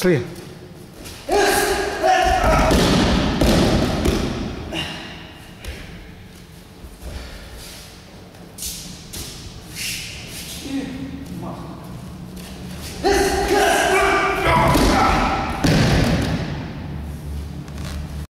Пошли. Yeah.